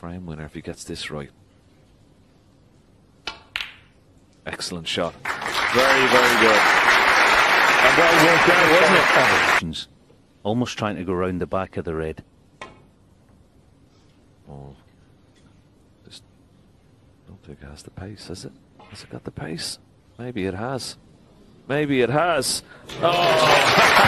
frame winner if he gets this right. Excellent shot. Very, very good. And well worked out, wasn't it? Almost trying to go round the back of the red. Oh, just don't think it has the pace, has it? Has it got the pace? Maybe it has. Maybe it has. Oh!